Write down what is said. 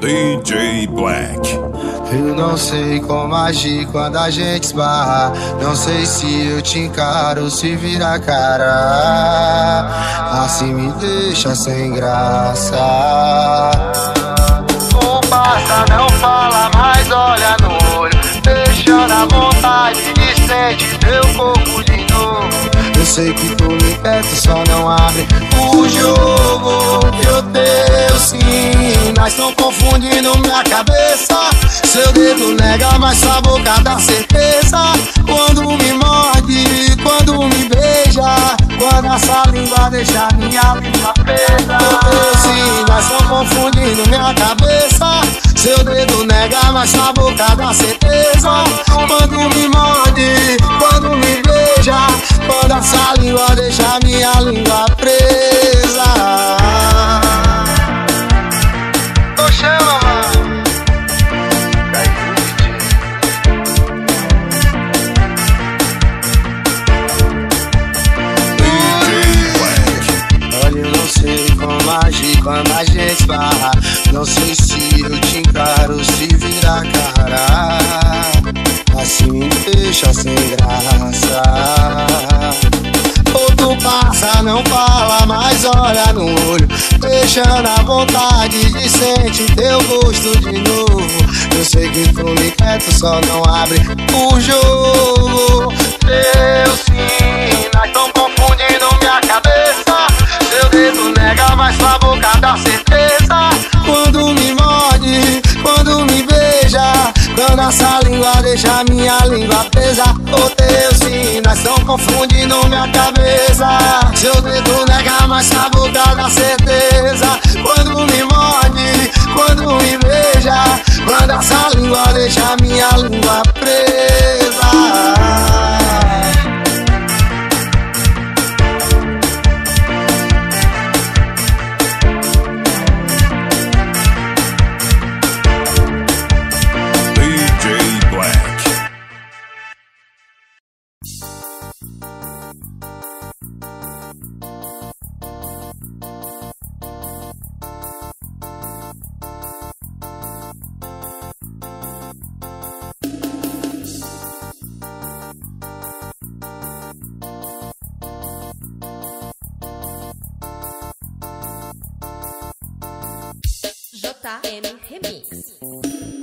DJ Black. Eu não sei como agir quando a gente esbarra. Não sei se eu te encaro, se vira cara. Assim me deixa sem graça. O passa não fala, sei que tu me tu só não abre o jogo. Que eu teus sinais estão confundindo minha cabeça. Seu dedo nega, mas sua boca dá certeza. Quando me morde, quando me beija. Quando essa língua deixa minha língua presa. Teus sinais estão confundindo minha cabeça. Seu dedo nega, mas sua boca dá certeza. Quando me morde. Essa língua deixa minha língua presa. Olha, eu não sei como agir quando a gente barra. Não sei se Deixando a vontade de sentir teu gosto de novo. Eu sei que tu me quer, tu só não abre o jogo. Teus sinais tão confundindo minha cabeça. Seu dedo nega, mas sua boca dá certeza. Quando me morde, quando me beija. Quando essa língua deixa minha língua presa. Os teus sinais estão confundindo minha cabeça. Seu dedo nega, mas sua JM Remix.